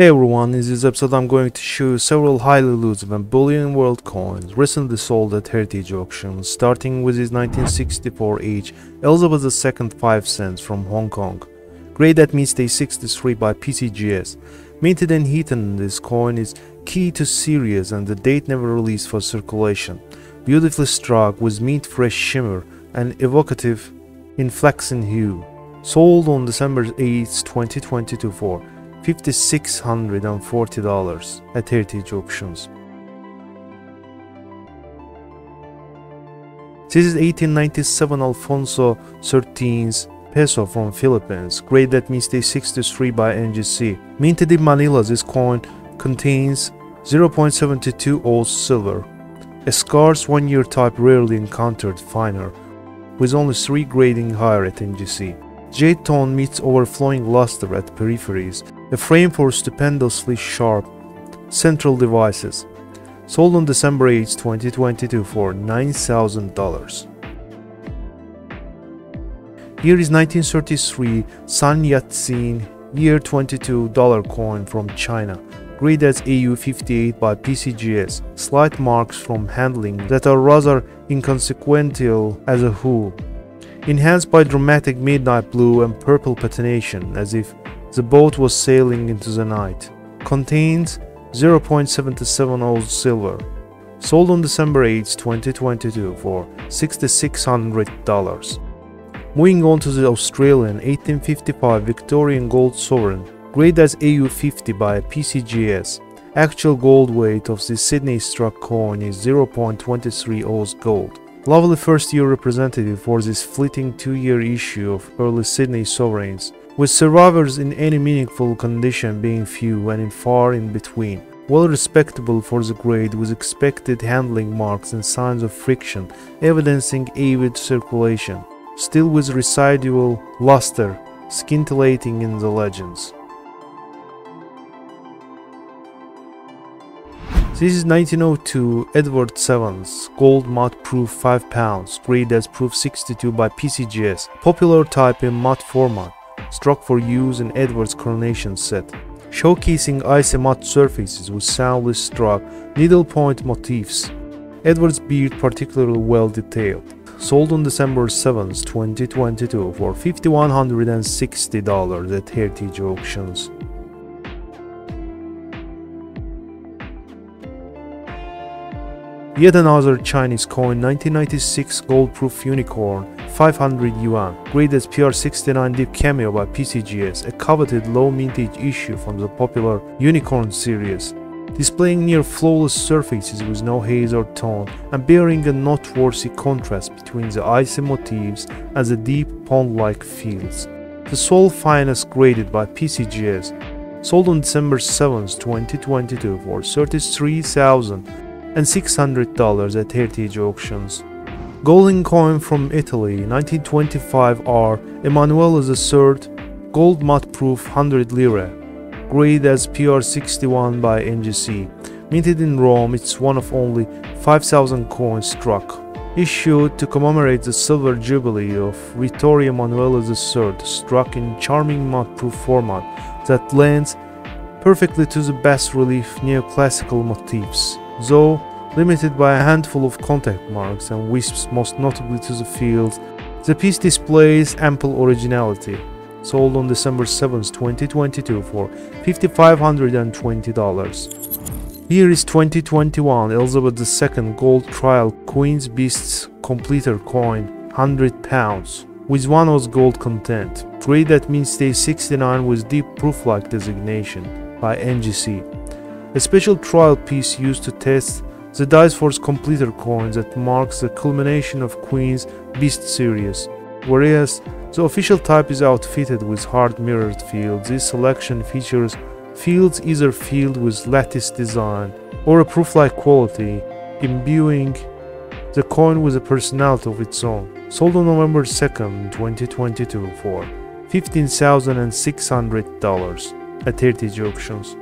Hey everyone, in this episode I'm going to show you several highly elusive and bullion world coins recently sold at heritage auctions, starting with this 1964H Elizabeth II 5 cents from Hong Kong. Grade at Day 63 by PCGS. Minted and hidden this coin is key to series and the date never released for circulation. Beautifully struck with mint fresh shimmer and evocative inflexion hue. Sold on December 8, 2022 for $5,640 at Heritage Auctions. This is 1897 Alfonso XIII's peso from Philippines, graded mint state 63 by NGC. Minted in Manila, this coin contains 0.72 oz silver, a scarce one-year type rarely encountered finer, with only 3 grading higher at NGC. Jade tone meets overflowing luster at peripheries, a frame for stupendously sharp central devices. Sold on December 8, 2022 for $9,000. Here is 1933 Sun Yat-sen year 22 dollar coin from China, graded as AU58 by PCGS, slight marks from handling that are rather inconsequential as a whole enhanced by dramatic midnight blue and purple patination as if the boat was sailing into the night. Contains 0.77 oz silver. Sold on December 8, 2022 for $6,600. Moving on to the Australian 1855 Victorian Gold Sovereign, grade as AU50 by PCGS. Actual gold weight of the Sydney struck coin is 0.23 oz gold. Lovely first year representative for this fleeting two year issue of early Sydney sovereigns, with survivors in any meaningful condition being few and in far in between. Well respectable for the grade with expected handling marks and signs of friction evidencing avid circulation, still with residual luster scintillating in the legends. This is 1902 Edward VII's gold matte proof 5 pounds, grade as proof 62 by PCGS, popular type in matte format, struck for use in Edward's coronation set, showcasing icy matte surfaces with soundly struck needlepoint motifs. Edward's beard particularly well detailed. Sold on December 7, 2022 for $5,160 at Heritage Auctions. Yet another Chinese coin 1996 gold-proof unicorn 500 yuan, graded PR69 Deep Cameo by PCGS, a coveted low mintage issue from the popular Unicorn series, displaying near flawless surfaces with no haze or tone and bearing a noteworthy contrast between the icy motifs and the deep pond-like fields. The sole finest graded by PCGS, sold on December 7, 2022 for 33,000 and $600 at heritage auctions. Golden coin from Italy, 1925R, Emanuele III, gold matte proof 100 lire, grade as PR61 by NGC. Minted in Rome, it's one of only 5,000 coins struck. Issued to commemorate the silver jubilee of Vittorio Emanuele III, struck in charming matte proof format that lends perfectly to the bas relief neoclassical motifs though limited by a handful of contact marks and wisps most notably to the field, the piece displays ample originality. Sold on December 7, 2022 for $5,520. Here is 2021 Elizabeth II Gold Trial Queen's Beasts Completer coin, 100 pounds, with 1 oz gold content. Grade that mint state 69 with deep proof-like designation by NGC a special trial piece used to test the Dice Force Completer coin that marks the culmination of Queen's Beast series. Whereas the official type is outfitted with hard mirrored fields, this selection features fields either filled with lattice design or a proof-like quality, imbuing the coin with a personality of its own. Sold on November 2nd, 2022 for $15,600 at Heritage Auctions.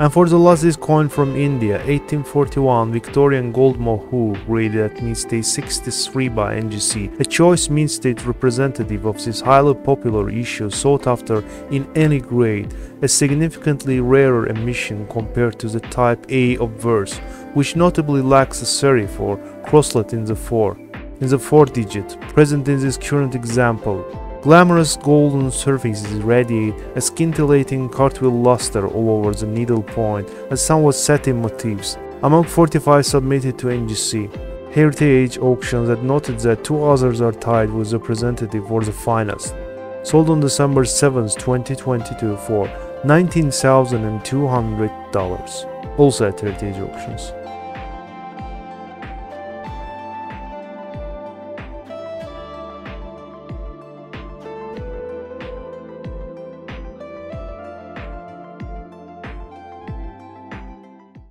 And for the last is coin from India, 1841 Victorian gold mohur graded at mint state 63 by NGC, a choice mint state representative of this highly popular issue sought after in any grade, a significantly rarer emission compared to the type A obverse, which notably lacks a serif or crosslet in the 4 in the 4 digit, present in this current example. Glamorous golden surfaces radiate a scintillating cartwheel luster all over the needle point and somewhat satin motifs. Among 45 submitted to NGC, Heritage Auctions had noted that two others are tied with the representative for the finest. Sold on December 7, 2022 for $19,200, also at Heritage Auctions.